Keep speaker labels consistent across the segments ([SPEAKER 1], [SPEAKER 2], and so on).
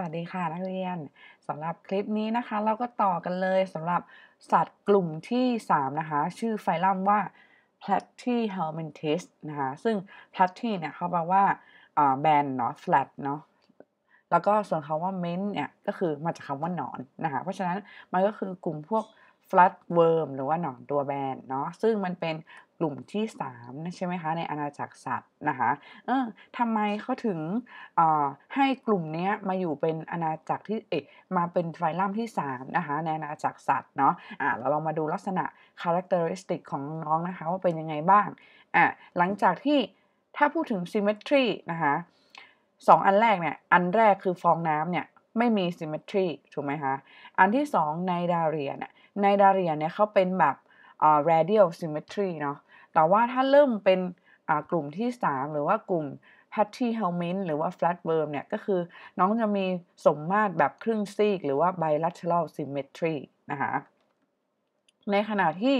[SPEAKER 1] วัสดีค่ะนักเรียนสำหรับคลิปนี้นะคะ เราก็ต่อกันเลยสำหรับสัตว์กลุ่มที่ 3 นะคะ ชื่อไฟลัมว่า p l a t y h e l m i n t i s นะคะ ซึ่ง Platy เนี่ยเขาแปลว่าแบนเนาะ flat เนาะแล้วก็ส่วนคาว่า mint เนี่ยก็คือมาจากคำว่าหนอนนะคะ เพราะฉะนั้นมันก็คือกลุ่มพวก flatworm หรือว่าหนอนตัวแบนเนาะซึ่งมันเป็นกลุ่มที่3นะใช่ไหมคะในอาณาจักรสัตว์นะคะเออทำไมเขาถึงให้กลุ่มนี้มาอยู่เป็นอาณาจักรที่เอกมาเป็นไฟลัมที่3นะคะในอาณาจักรสัตว์เนาะอ่าเราลองมาดูลักษณะ characteristic ของน้องนะคะว่าเป็นยังไงบ้างอ่าหลังจากที่ถ้าพูดถึง symmetry นะคะสองอันแรกเนี่ย อันแรกคือฟองน้ำเนี่ย ไม่มี symmetry ถูกไหมคะอันที่สองในดาเรียเนี่ยในดาเรียเนี่ยเขาเป็นแบบ radial symmetry เนาะแต่ว่าถ้าเริ่มเป็นกลุ่มที่ 3 หรือว่ากลุ่ม patty helminth หรือว่า flatworm เนี่ยก็คือน้องจะมีสมมาตรแบบครึ่งซีก หรือว่า bilateral symmetry นะคะ ในขณะที่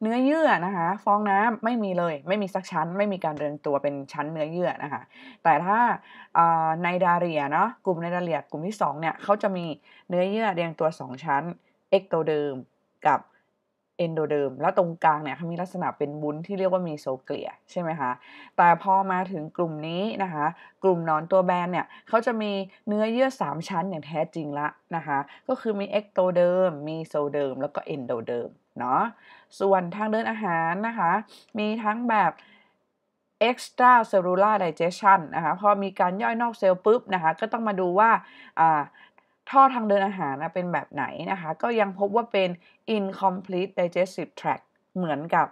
[SPEAKER 1] เนื้อเยื่อนะคะฟองน้ำไม่มีเลย ไม่มีสักชั้น ไม่มีการเรียงตัวเป็นชั้นเนื้อเยื่อนะคะแต่ถ้าในดาเรียเนาะกลุ่มในดาเรียกลุ่มที่2เนี่ยเขาจะมีเนื้อเยื่อเรียงตัว 2 ชั้น ectoderm กับ endoderm แล้วตรงกลางเนี่ยเขามีลักษณะเป็นวุ้นที่เรียกว่า mesoglea ใช่ไหมคะ แต่พอมาถึงกลุ่มนี้นะคะ กลุ่มหนอนตัวแบนเนี่ยเขาจะมีเนื้อเยื่อ 3 ชั้นอย่างแท้จริงละนะคะ ก็คือมี ectoderm mesoderm แล้วก็ endoderm เนาะส่วนทางเดินอาหารนะคะ มีทั้งแบบ extra cellular digestion นะคะพอมีการย่อยนอกเซลล์ปุ๊บนะคะ ก็ต้องมาดูว่าท่อทางเดินอาหารนะเป็นแบบไหนนะคะ ก็ยังพบว่าเป็น incomplete digestive tract เหมือนกับ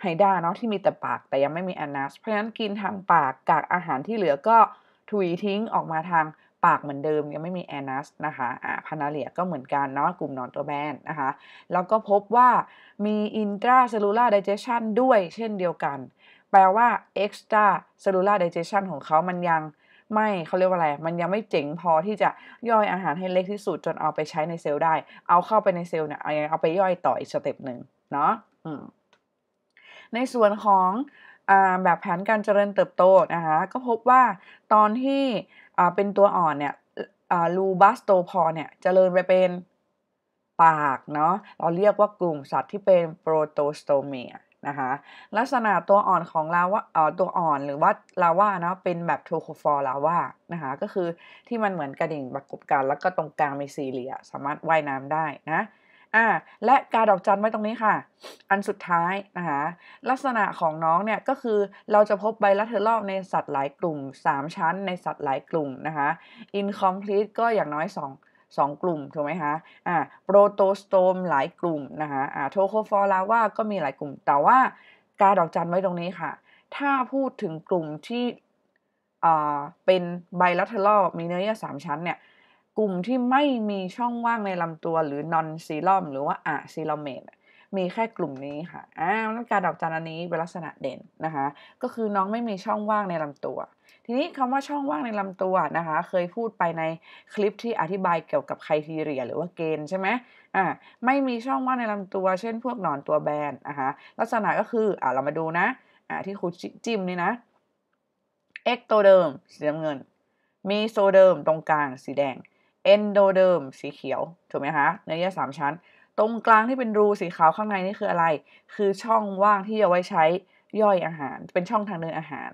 [SPEAKER 1] ไฮดราเนาะที่มีแต่ปากแต่ยังไม่มี anus เพราะฉะนั้นกินทางปากกากอาหารที่เหลือก็ถุยทิ้งออกมาทาง ปากเหมือนเดิมยังไม่มี anus นะคะอ่าพลานาเรียก็เหมือนกันเนาะกลุ่มหนอนตัวแบนนะคะ แล้วก็พบว่ามี intracellular digestion ด้วยเช่นเดียวกัน แปลว่า extra cellular digestion ของเขามันยังไม่เขาเรียกว่าอะไร มันยังไม่เจ๋งพอที่จะย่อยอาหารให้เล็กที่สุดจนเอาไปใช้ในเซลล์ได้ เอาเข้าไปในเซลล์เนี่ยเอาเอาไปย่อยต่ออีก step หนึ่งเนาะในส่วนของอแบบแผนการเจริญเติบโตนะคะก็พบว่าตอนที่ เป็นตัวอ่อนเนี่ยรู blastopore เนี่ยจเจริญไปเป็นปากเนาะเราเรียกว่ากลุ่มสัตว์ที่เป็น protostomiaนะคะลักษณะตัวอ่อนของ larva เอ่อตัวอ่อนหรือว่า larva เนาะเป็นแบบ trochophore larva นะคะก็คือที่มันเหมือนกระดิ่งประกบกัน แล้วก็ตรงกลางมี cilia สามารถว่ายน้ำได้นะ อ่าและกาดอกจันไว้ตรงนี้ค่ะ อันสุดท้ายนะคะลักษณะของน้องเนี่ยก็คือเราจะพบ bilateral ในสัตว์หลายกลุ่ม 3 ชั้นในสัตว์หลายกลุ่มนะคะ incomplete ก็อย่างน้อย2 2กลุ่มถูกไหมคะอ่า protostome หลายกลุ่มนะคะอ่า trochophore larva ก็มีหลายกลุ่ม แต่ว่ากาดอกจันไว้ตรงนี้ค่ะ ถ้าพูดถึงกลุ่มที่อ่าเป็น bilateral มีเนื้อเยื่อสามชั้นเนี่ย กลุ่มที่ไม่มีช่องว่างในลำตัวหรือ non-coelom หรือว่า acoelomate มีแค่กลุ่มนี้ค่ะอ่ากาดอกจันอันนี้เป็นลักษณะเด่นนะคะ ก็คือน้องไม่มีช่องว่างในลำตัว ทีนี้คำว่าช่องว่างในลำตัวนะคะ เคยพูดไปในคลิปที่อธิบายเกี่ยวกับไคทีเรียหรือว่าเกณฑ์ใช่ไหมอ่าไม่มีช่องว่างในลำตัว เช่น พวกหนอนตัวแบนนะคะลักษณะก็คืออ่าเรามาดูนะอ่าที่ครูจิ้มนี่นะเอ็กโตเดิมสีน้ำเงิน มีโซเดิมตรงกลางสีแดง เอนโดเดิมสีเขียวถูกไหมคะเนื้อเยื่อสามชั้น ตรงกลางที่เป็นรูสีขาวข้างในนี่คืออะไร คือช่องว่างที่เอาไว้ใช้ย่อยอาหาร เป็นช่องทางเดินอาหาร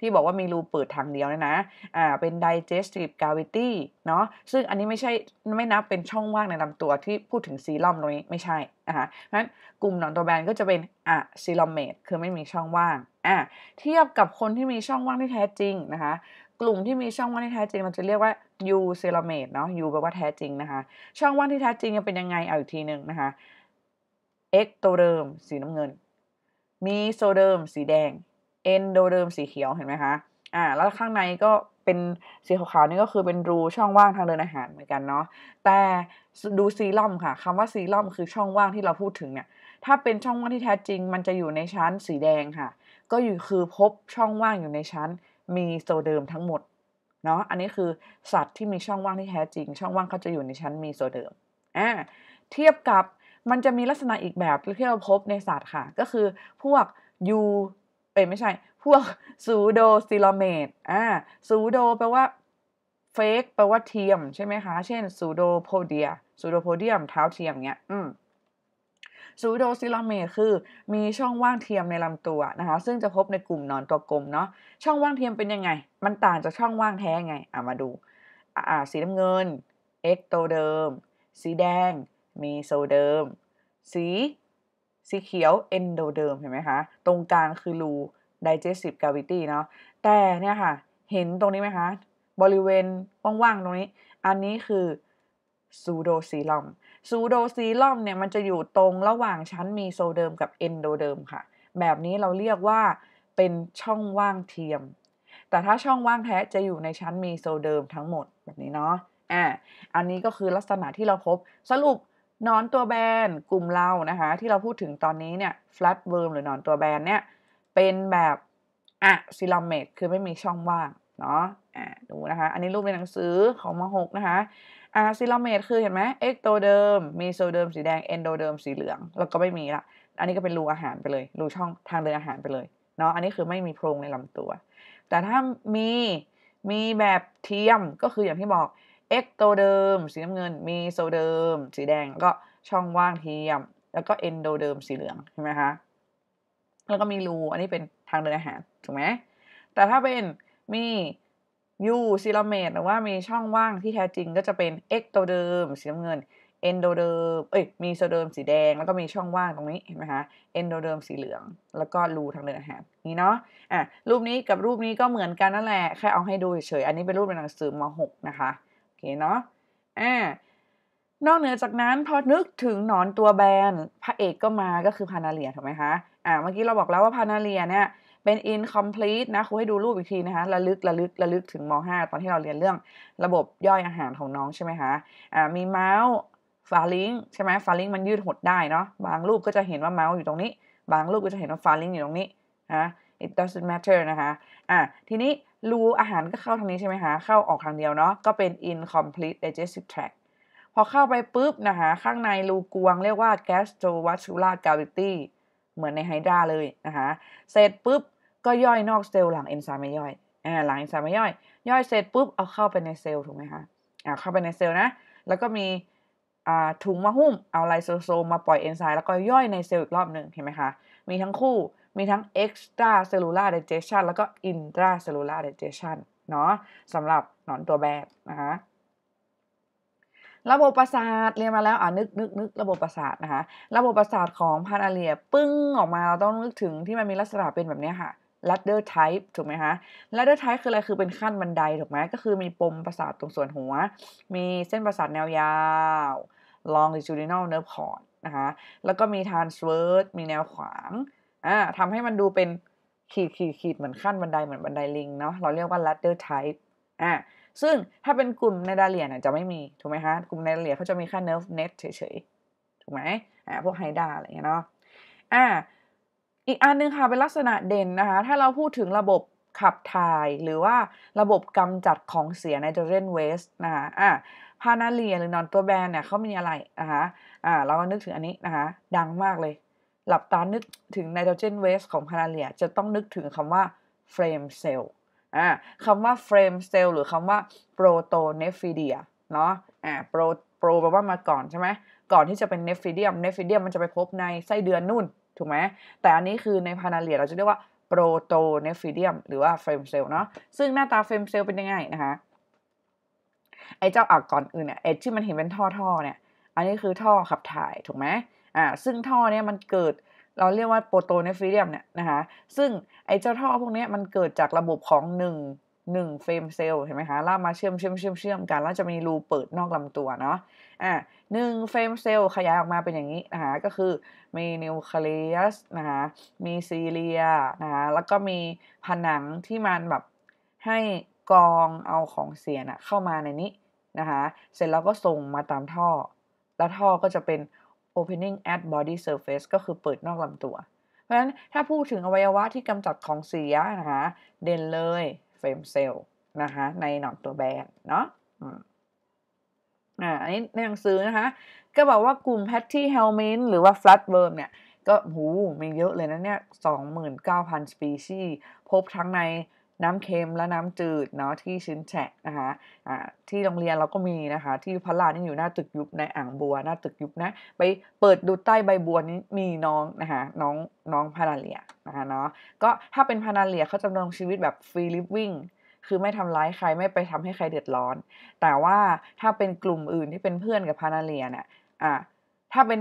[SPEAKER 1] ที่บอกว่ามีรูเปิดทางเดียวเนี่ยนะอ่าเป็น digestive cavity เนาะซึ่งอันนี้ไม่ใช่ไม่นับเป็นช่องว่างในลำตัวที่พูดถึงซีลอมตรงนี้ไม่ใช่นะคะเพราะฉะนั้นกลุ่มหนอนตัวแบนก็จะเป็นอะซีลอมเมตคือไม่มีช่องว่างอ่าเทียบกับคนที่มีช่องว่างที่แท้จริงนะคะ กลุ่มที่มีช่องว่างที่แท้จริงเราจะเรียกว่า U เซลเมตเนาะ U แปลว่าแท้จริงนะคะ ช่องว่างที่แท้จริงจะเป็นยังไงเอาอีกทีหนึ่งนะคะ X ตัวเดิมสีน้ำเงิน มีโซเดิมสีแดงเอนโดเดิมสีเขียวเห็นไหมคะอ่าแล้วข้างในก็เป็นสีขาวๆนี่ก็คือเป็นรูช่องว่างทางเดินอาหารเหมือนกันเนาะแต่ดูซีรั่มค่ะคำว่าซีรั่มคือช่องว่างที่เราพูดถึงเนี่ยถ้าเป็นช่องว่างที่แท้จริง มันจะอยู่ในชั้นสีแดงค่ะ ก็อยู่คือพบช่องว่างอยู่ในชั้น มีโซเดิมทั้งหมดเนาะอันนี้คือสัตว์ที่มีช่องว่างที่แท้จริง ช่องว่างเขาจะอยู่ในชั้นมีโซเดิมอ่าเทียบกับมันจะมีลักษณะอีกแบบที่เราพบในสัตว์ค่ะ ก็คือพวกยูเอ้ไม่ใช่ พวกซูโดซิลเมตอ่าซูโดแปลว่า fake แปลว่าเทียมใช่ไหมคะ เช่น pseudopodia pseudopodium เท้าเทียมเงี้ย อืม pseudocoelomate คือ มีช่องว่างเทียมในลำตัวนะคะ ซึ่งจะพบในกลุ่มนอนตัวกลมเนาะช่องว่างเทียมเป็นยังไง มันต่างจากช่องว่างแท้ไงอะมาดูอ่าสีน้ำเงิน ectoderm สีแดง mesoderm สีสีเขียว endoderm เห็นไหมคะ ตรงกลางคือรู digestive cavity เนาะแต่เนี่ยค่ะ เห็นตรงนี้ไหมคะ บริเวณว่างๆตรงนี้ อันนี้คือ pseudocoelom pseudocoelom เนี่ยมันจะอยู่ตรงระหว่างชั้น mesoderm กับ endoderm ค่ะ แบบนี้เราเรียกว่าเป็นช่องว่างเทียม แต่ถ้าช่องว่างแท้จะอยู่ในชั้น mesoderm ทั้งหมดแบบนี้เนาะอ่าอันนี้ก็คือลักษณะที่เราพบสรุปหนอนตัวแบนกลุ่มเรานะคะ ที่เราพูดถึงตอนนี้เนี่ย flat worm หรือหนอนตัวแบนเนี่ยเป็นแบบ acoelomate คือไม่มีช่องว่างเนาะ อ่าดูนะคะ อันนี้รูปในหนังสือของม.หกนะคะ acoelomate คือเห็นไหม ectoderm mesoderm สีแดง endoderm สีเหลือง แล้วก็ไม่มีละ อันนี้ก็เป็นรูอาหารไปเลย รูช่องทางเดินอาหารไปเลยเนาะอันนี้คือไม่มีโพรงในลำตัว แต่ถ้ามีมีแบบเทียมก็คืออย่างที่บอก ectoderm สีน้ำเงิน mesoderm สีแดงแล้วก็ช่องว่างเทียม แล้วก็ endoderm สีเหลืองใช่ไหมคะแล้วก็มีรูอันนี้เป็นทางเดินอาหารถูกไหมแต่ถ้าเป็นมี eucoelomate หรือว่ามีช่องว่างที่แท้จริงก็จะเป็น ectoderm สีน้ำเงินเอนโดเดิมเอ้ยมีโซเดิมสีแดง แล้วก็มีช่องว่างตรงนี้เห็นไหมคะเอนโดเดิมสีเหลือง แล้วก็รูทางเดินอาหารนี่เนาะอะรูปนี้กับรูปนี้ก็เหมือนกันนั่นแหละแค่เอาให้ดูเฉยอันนี้เป็นรูปในหนังสือม .6 นะคะโอเคเนาะอ่านอกเหนือจากนั้นพอนึกถึงหนอนตัวแบนพระเอกก็มาก็คือพานาเลียถูกไหมคะอ่าเมื่อกี้เราบอกแล้วว่าพานาเลียเนี่ย เป็น incomplete นะครูให้ดูรูปอีกทีนะคะระลึกระลึกระลึกถึงม .5 ตอนที่เราเรียนเรื่องระบบย่อยอาหารของน้องใช่ไหมคะอ่ามีเมาส์ฟาลิงใช่ไหมฟาลิงมันยืดหดได้เนาะบางรูปก็จะเห็นว่าเมาส์อยู่ตรงนี้ บางรูปก็จะเห็นว่าฟาลิงอยู่ตรงนี้นะ it doesn't matter นะคะอ่าทีนี้รูอาหารก็เข้าทางนี้ใช่ไหมคะ เข้าออกทางเดียวเนาะก็เป็น incomplete digestive tract พอเข้าไปปุ๊บนะคะข้างในรูกวงเรียกว่า gastrovascular cavity เหมือนในไฮดราเลยนะคะ เสร็จปุ๊บ ก็ย่อยนอกเซลล์หลั่งเอนไซม์มาย่อยอ่าหลั่งเอนไซม์มาย่อย ย่อยเสร็จปุ๊บเอาเข้าไปในเซลล์ถูกไหมคะอ่าเข้าไปในเซลล์นะ แล้วก็มีอ่าถุงมาหุ้มเอาไลโซโซมมาปล่อยเอนไซม์แล้วก็ย่อยในเซลล์อีกรอบหนึ่งเห็นไหมคะมีทั้งคู่มีทั้ง extra cellular digestion แล้วก็ intra cellular digestion เนาะสำหรับหนอนตัวแบนนะคะระบบประสาทเรียนมาแล้วอ่านึกนึกนึกระบบประสาทนะคะ ระบบประสาทของพานาเลียปึ้งออกมาเราต้องนึกถึงที่มันมีลักษณะเป็นแบบนี้ค่ะ ladder type ถูกไหมคะ ladder type คืออะไร คือเป็นขั้นบันไดถูกไหม ก็คือมีปมประสาทตรงส่วนหัว มีเส้นประสาทแนวยาว longitudinal nerve cord นะคะ แล้วก็มี transverse มีแนวขวาง อ่าทำให้มันดูเป็นขีดขีดขีดเหมือนขั้นบันไดเหมือนบันไดลิงเนาะ เราเรียกว่า ladder type อ่าซึ่งถ้าเป็นกลุ่มในดาเลียเนี่ยจะไม่มี ถูกไหมคะ กลุ่มในดาเลียเขาจะมีแค่ nerve net เฉยๆ ถูกไหมอ่าพวกไฮดราอะไรเงี้ยเนาะ อ่า อีกอันนึงค่ะเป็นลักษณะเด่นนะคะ ถ้าเราพูดถึงระบบขับถ่ายหรือว่าระบบกำจัดของเสีย nitrogen waste นะคะอ่าพลานาเรียหรือหนอนตัวแบนเนี่ยเขามีอะไรนะคะอ่าเราก็นึกถึงอันนี้นะคะดังมากเลย หลับตานึกถึง nitrogen waste ของพลานาเรียจะต้องนึกถึงคำว่า flame cell อ่าคำว่า flame cell หรือคำว่าprotonephridia เนาะอ่า pro pro แปลว่ามาก่อนใช่ไหมก่อนที่จะเป็น nephridium nephridium มันจะไปพบในไส้เดือนนู่น ถูกไหมแต่อันนี้คือในพลานาเรียเราจะเรียกว่า protonephridium หรือว่า flame cell เนาะซึ่งหน้าตา flame cell เป็นยังไงนะคะไอ้เจ้าอักก่อนอื่นเนี่ยไอ้ที่มันเห็นเป็นท่อๆเนี่ยอันนี้คือท่อขับถ่ายถูกไหมอ่าซึ่งท่อเนี่ยมันเกิดเราเรียกว่า protonephridium เนี่ยนะคะซึ่งไอ้เจ้าท่อพวกนี้มันเกิดจากระบบของหนึ่ง 1 1 flame cell เห็นไหมคะแล้วมาเชื่อมเชื่อมเชื่อมเชื่อมกัน แล้วจะมีรูเปิดนอกลำตัวเนาะอ่าหนึ่ง flame cell ขยายออกมาเป็นอย่างนี้นะคะก็คือมีนิวเคลียสนะคะมี cilia นะคะแล้วก็มีผนังที่มันแบบให้กรองเอาของเสียนะเข้ามาในนี้นะคะเสร็จแล้วก็ส่งมาตามท่อ แล้วท่อก็จะเป็น opening at body surface ก็คือเปิดนอกลำตัว เพราะฉะนั้นถ้าพูดถึงอวัยวะที่กำจัดของเสียนะคะเด่นเลย flame cell นะคะในหนอนตัวแบนเนาะอ่าอันนี้ในหนังสือนะคะ ก็บอกว่ากลุ่ม Platyhelminthes หรือว่า flatworm เนี่ย ก็หูมีเยอะเลยนะเนี่ย29,000สปีชีพบทั้งใน น้ำเค็มและน้ำจืดเนาะที่ชื้นแฉะนะคะอ่าที่โรงเรียนเราก็มีนะคะ ที่พลานาเรียอยู่หน้าตึกยุบในอ่างบัว หน้าตึกยุบนะ ไปเปิดดูใต้ใบบัวนี้มีน้องนะคะน้องน้องพลานาเรียนะคะเนาะก็ถ้าเป็นพลานาเรียเขาจะดำรงชีวิตแบบ free living คือไม่ทำร้ายใครไม่ไปทำให้ใครเดือดร้อน แต่ว่าถ้าเป็นกลุ่มอื่นที่เป็นเพื่อนกับพลานาเรียเนี่ยอ่าถ้าเป็น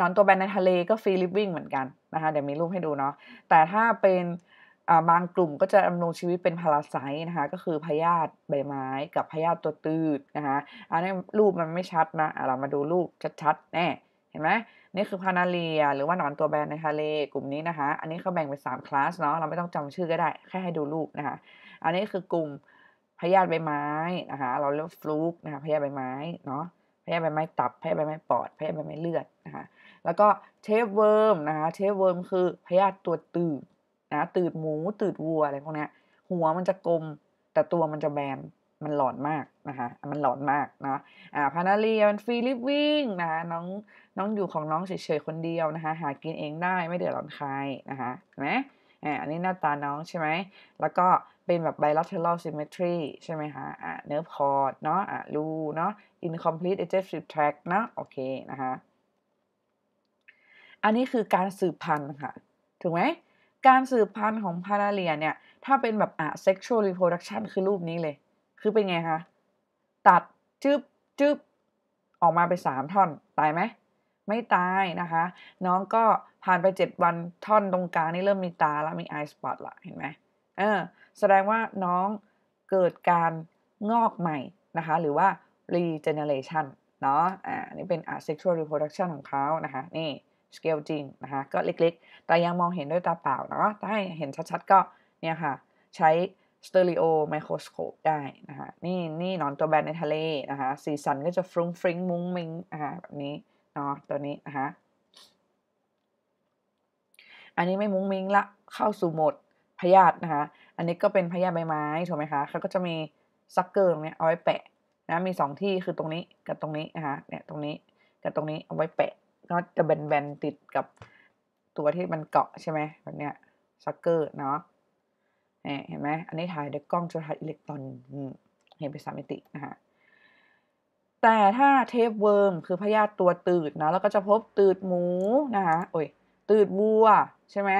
[SPEAKER 1] หนอนตัวแบนในทะเลก็ free living เหมือนกันนะคะเดี๋ยวมีรูปให้ดูเนาะแต่ถ้าเป็น บางกลุ่มก็จะดำรงชีวิตเป็น parasite นะคะ ก็คือพยาธิใบไม้กับพยาธิตัวตืดนะคะอันนี้รูปมันไม่ชัดนะเรามาดูรูปชัดๆแน่เห็นไหมนี่คือพลานาเรีย หรือว่าหนอนตัวแบนในทะเลกลุ่มนี้นะคะ อันนี้เขาแบ่งเป็น3คลาสเนาะเราไม่ต้องจำชื่อก็ได้ แค่ให้ดูรูปนะคะ อันนี้คือกลุ่มพยาธิใบไม้นะคะเราเรียกฟลูกนะคะพยาธิใบไม้เนาะพยาธิใบไม้ตับพยาธิใบไม้ปอดพยาธิใบไม้เลือดนะคะแล้วก็ tapeworm นะคะ tapeworm คือพยาธิตัวตืด นะตืดหมูตืดวัวอะไรพวกนี้หัวมันจะกลมแต่ตัวมันจะแบนมันหลอนมากนะคะมันหลอนมากนะอ่าพานาเลียมันฟรีลิฟวิ่งนะคะน้องน้องอยู่ของน้องเฉยๆคนเดียวนะคะหากินเองได้ไม่เดือดร้อนใครนะคะเห็นไหมอ่าอันนี้หน้าตาน้องใช่ไหมแล้วก็เป็นแบบ bilateral symmetry ใช่ไหมคะอ่า nerve cord เนาะอ่ารูเนาะ incomplete digestive tract นะโอเคนะคะอันนี้คือการสืบพันธุ์ค่ะถูกไหม การสืบพันธุ์ของพาราเลียเนี่ย ถ้าเป็นแบบอะ sexual reproduction คือรูปนี้เลย คือเป็นไงคะ ตัดจึ๊บจึ๊บออกมาไปสามท่อน ตายไหม ไม่ตายนะคะ น้องก็ผ่านไปเจ็ดวันท่อนตรงกลางนี่เริ่มมีตาแล้วมี eye spot ละเห็นไหมเออแสดงว่าน้องเกิดการงอกใหม่นะคะ หรือว่า regeneration เนาะอ่านี่เป็น asexual reproduction ของเขานะคะ นี่ สเกลจริงนะคะก็เล็กๆ แต่ยังมองเห็นด้วยตาเปล่าเนาะถ้าให้เห็นชัดๆก็เนี่ยค่ะ ใช้ stereo microscope ได้นะคะนี่นี่หนอนตัวแบนในทะเลนะคะสีสันก็จะฟรุ้งฟริ้งมุ้งมิงนะคะแบบนี้เนาะตัวนี้นะคะอันนี้ไม่มุ้งมิงละเข้าสู่โหมดพยาธินะคะ อันนี้ก็เป็นพยาธิใบไม้ถูกไหมคะเขาก็จะมี sucker ตรงนี้เอาไว้แปะนะมีสองที่คือตรงนี้กับตรงนี้นะคะเนี่ยตรงนี้กับตรงนี้เอาไว้แปะ ก็จะแบนๆติดกับตัวที่มันเกาะใช่ไหมแบบเนี้ย sucker เนาะเห็นไหมอันนี้ถ่ายด้วยกล้องจุลทรรศน์อิเล็กตรอนเห็นเป็นสามมิตินะฮะแต่ถ้า tapeworm คือพยาธิตัวตืดนะแล้วก็จะพบตืดหมูนะคะโอ้ยตืดวัวใช่ไหม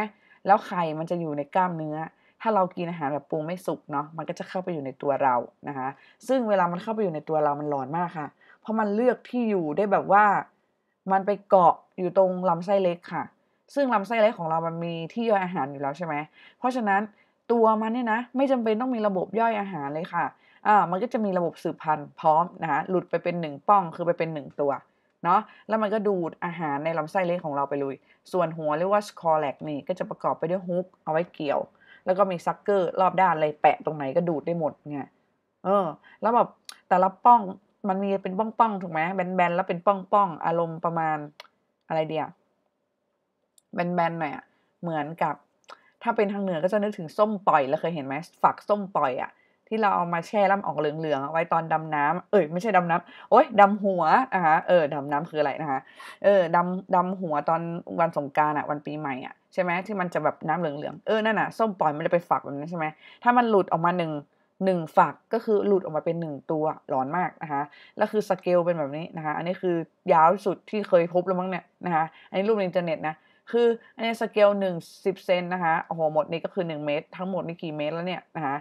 [SPEAKER 1] แล้วไข่มันจะอยู่ในกล้ามเนื้อ ถ้าเรากินอาหารแบบปรุงไม่สุกเนาะมันก็จะเข้าไปอยู่ในตัวเรานะคะ ซึ่งเวลามันเข้าไปอยู่ในตัวเรามันร้อนมากค่ะ เพราะมันเลือกที่อยู่ได้แบบว่า มันไปเกาะอยู่ตรงลำไส้เล็กค่ะ ซึ่งลำไส้เล็กของเรามันมีที่ย่อยอาหารอยู่แล้วใช่ไหมเพราะฉะนั้นตัวมันเนี่ยนะไม่จำเป็นต้องมีระบบย่อยอาหารเลยค่ะอ่ามันก็จะมีระบบสืบพันธุ์พร้อมนะคะหลุดไปเป็นหนึ่งป้องคือไปเป็นหนึ่งตัวเนาะแล้วมันก็ดูดอาหารในลำไส้เล็กของเราไปเลย ส่วนหัวเรียกว่าสคอแลกนี่ก็จะประกอบไปด้วยฮุกเอาไว้เกี่ยว แล้วก็มีซักเกอร์รอบด้านเลยแปะตรงไหนก็ดูดได้หมดไงเออ แล้วแบบแต่ละป้อง มันมีเป็นป้องๆถูกไหมแบนๆแล้วเป็นป้องๆอารมณ์ประมาณอะไรเดียวแบนๆหน่อยอะเหมือนกับ ถ้าเป็นทางเหนือก็จะนึกถึงส้มปล่อยแล้วเคยเห็นไหมฝักส้มปล่อยอะที่เราเอามาแช่แล้วออกเหลืองๆไว้ตอนดำน้ำเอ้ยไม่ใช่ดำน้ำโอ้ยดำหัวนะคะเออดำน้ำคืออะไรนะคะเออดำดำหัวตอนวันสงกรานต์อะวันปีใหม่อะใช่ไหมที่มันจะแบบน้ำเหลืองๆเออนั่นน่ะส้มป่อยมันจะไปฝักแบบนั้นใช่ไหมถ้ามันหลุดออกมาหนึ่ง หนึ่งฝักก็คือหลุดออกมาเป็นหนึ่งตัวหลอนมากนะคะแล้วคือสเกลเป็นแบบนี้นะคะ อันนี้คือยาวสุดที่เคยพบแล้วมั้งเนี่ยนะคะ อันนี้รูปในอินเทอร์เน็ตนะคืออันนี้สเกลหนึ่งสิบเซนนะคะโอ้โหหมดนี้ก็คือหนึ่งเมตร ทั้งหมดนี่กี่เมตรแล้วเนี่ยนะคะ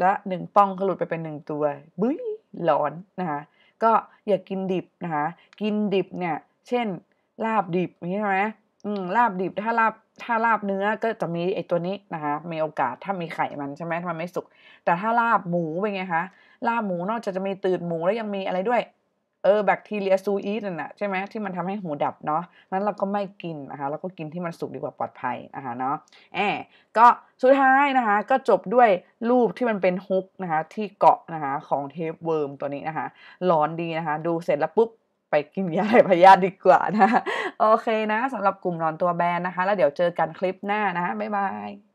[SPEAKER 1] และหนึ่งปล้องก็หลุดไปเป็นหนึ่งตัวบุ้ยหลอนนะคะก็อย่ากินดิบนะคะ กินดิบเนี่ย เช่นลาบดิบนี่ใช่ไหมอืมลาบดิบถ้าลาบ ถ้าลาบเนื้อก็จะมีไอตัวนี้นะคะ มีโอกาสถ้ามีไข่มันใช่ไหมมันไม่สุก แต่ถ้าลาบหมูเป็นไงคะ ลาบหมูนอกจากจะมีตืดหมูแล้วยังมีอะไรด้วย เออแบคทีเรียซูอีสนั่นแหะใช่ไหมที่มันทำให้หูดับเนาะ นั้นเราก็ไม่กินนะคะเราก็กินที่มันสุกดีกว่าปลอดภัยนะคะเนาะ แอบก็สุดท้ายนะคะ ก็จบด้วยรูปที่มันเป็น hook นะคะ ที่เกาะนะคะของ tapeworm ตัวนี้นะคะร้อนดีนะคะ ดูเสร็จแล้วปุ๊บ ไปกินยาถ่ายพยาธิดีกว่านะ โอเคนะสำหรับกลุ่มหนอนตัวแบนนะคะ แล้วเดี๋ยวเจอกันคลิปหน้านะ บ๊ายบาย